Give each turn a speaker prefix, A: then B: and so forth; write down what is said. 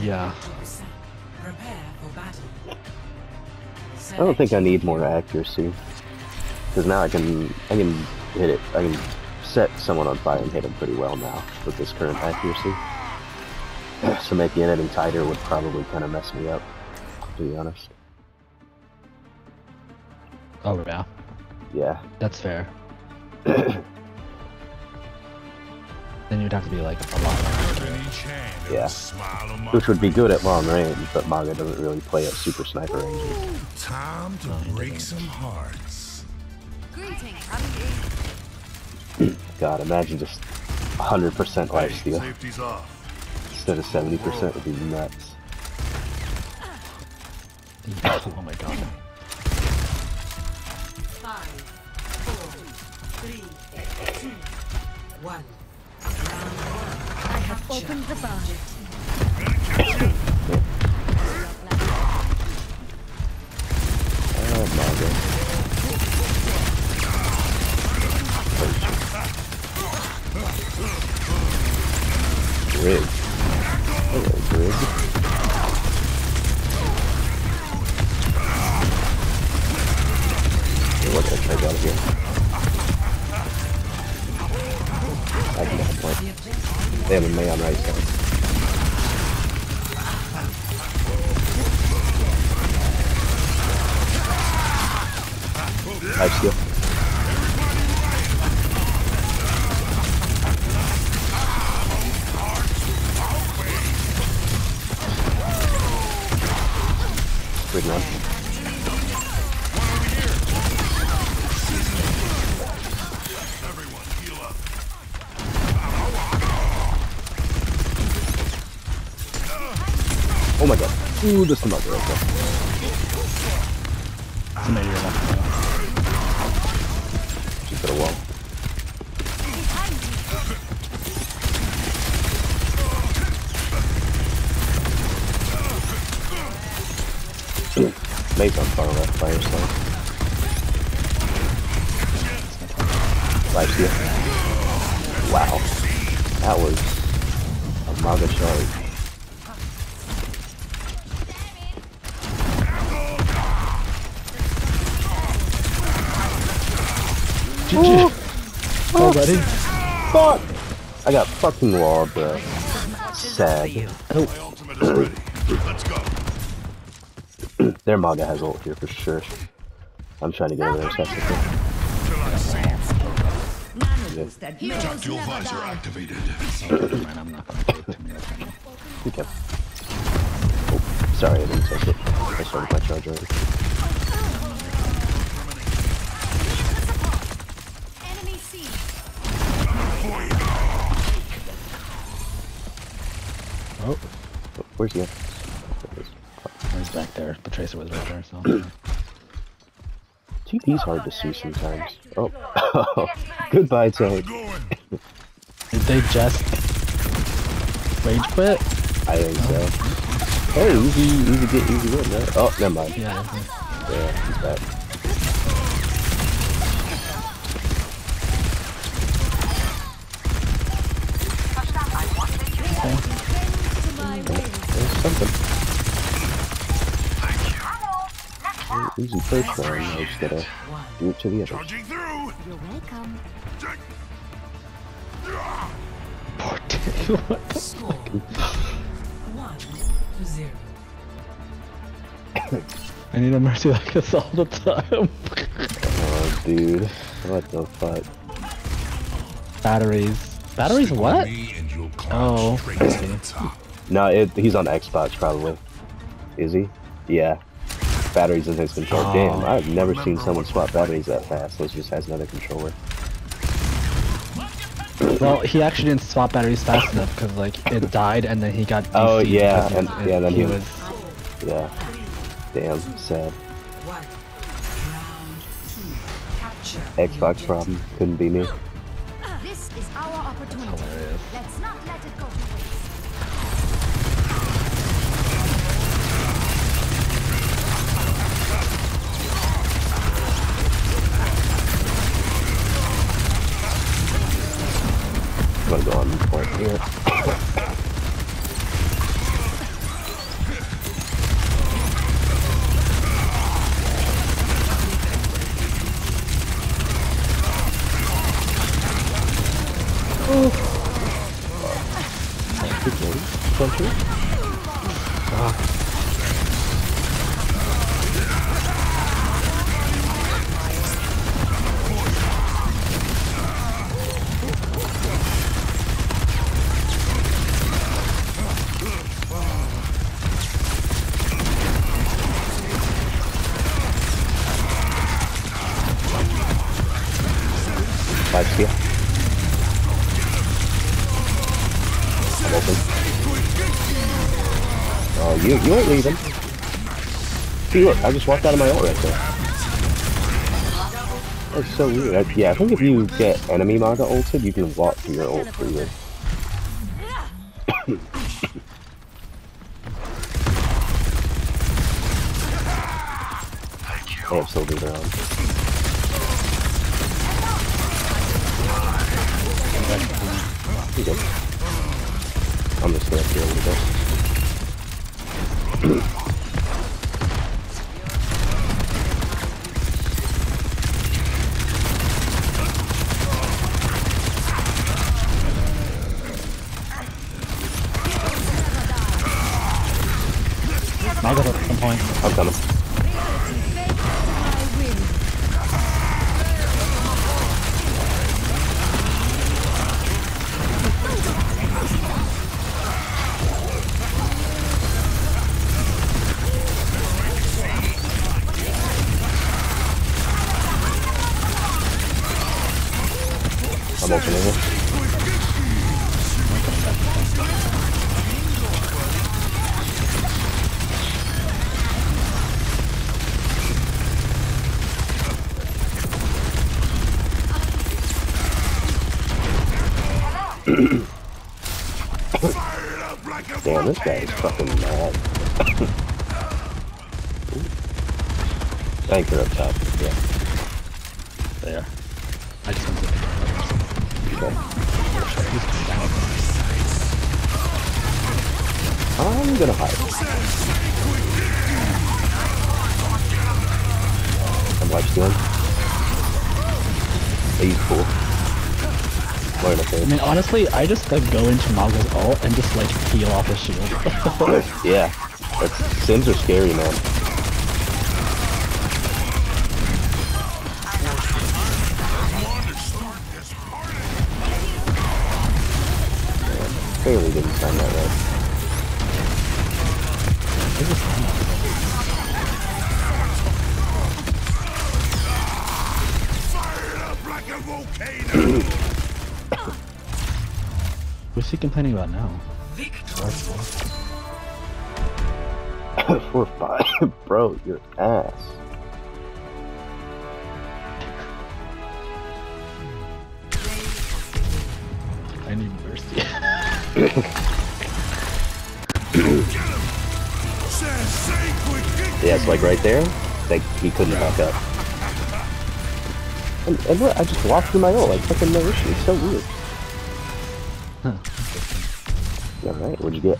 A: Yeah.
B: Prepare for battle.
C: I don't think I need more accuracy. Because now I can I can hit it I can set someone on fire and hit him pretty well now with this current accuracy. So making anything tighter would probably kind of mess me up, to be honest.
A: Oh yeah,
C: Yeah.
A: that's fair. then you'd have to be like a lot more.
C: Yeah. Which would be good at long range, but Mauga doesn't really play at super sniper ranges.
D: Time to break some hearts.
C: God, imagine just 100% lifesteal
D: Safety's off.
C: instead of 70% would be nuts.
A: oh my god.
B: Five, four, three, two, one. Have
E: Open the bar.
C: Oh. Grid. Hello, got here? I can. They have a Mei on right steal. Oh my god. Ooh, other right there.
A: Somebody you're left now.
C: She's got a wall. Mei's on far left by herself. Life steal. Wow. That was a Mauga charge.
A: GG. buddy! Oh. Oh.
C: Fuck! I got fucking walled, bro. Sad. Oh,
D: Ultimate is ready. Let's go.
C: their Mauga has ult here for sure. I'm trying to get over there as fast can.
D: Till I see.
C: Yeah.
D: Dual visor activated.
A: Fine, I'm not gonna do too many of them.
C: Okay. Oh, sorry, I didn't take it. I started my charge
A: Oh,
C: Oh, Where's he at? There he is.
A: he's back there. The tracer was right there, so.
C: TP's hard to see sometimes. Oh, goodbye, Tank.
A: Did they just rage quit?
C: I think so. Hey, easy, easy get, easy win, right? Oh, never mind.
A: Yeah.
C: Yeah, he's back. Easy first round, I just gotta do it to the others.
D: Charging through.
E: You're welcome.
A: What the-
B: Score. One to zero.
A: I need a mercy like this all the time.
C: Oh, dude. What the fuck?
A: Batteries. Batteries what?
D: Me and you'll climb
A: Oh.
D: straight to the top.
C: No, it, he's on Xbox probably. Is he? Yeah. Batteries in his controller.
A: Oh.
C: Damn, I've never seen someone swap batteries that fast. This just has another controller.
A: Well, he actually didn't swap batteries fast enough because like it died and then he got.
C: Oh,
A: DC'd
C: yeah, and-
A: it-
C: yeah, then
A: he
C: he-
A: was.
C: Yeah. Damn, sad.
B: One. Round two. Capture.
C: Xbox problem. Couldn't be me.
E: This is our opportunity. Let's not let it go
C: gonna go on right here. Puncher. Ah. You you ain't leaving. See, look, I just walked out of my ult right there. That's so weird. I, yeah, I think if you get enemy Mauga ulted, you can walk through your ult freely. I have still leader on. I'm just gonna stay a little Mm-hmm. Opening it. Damn, this guy is fucking mad. Anchor up top. Yeah.
A: There. I just.
C: Okay.
A: He's coming down.
C: I'm gonna hide. I'm life stealing. He's cool.
A: I mean, honestly, I just like go into Mauga's ult and just like peel off his shield.
C: yeah. That's, Sims are scary, man. Clearly didn't time that right.
D: Like a volcano.
A: What's he complaining about now?
C: Four five, bro, your ass. Yeah, it's like right there. Like he couldn't back up. And, and look, I just walked through my ult like fucking no issue. It's so weird.
A: Huh.
C: Yeah, right. What'd you get?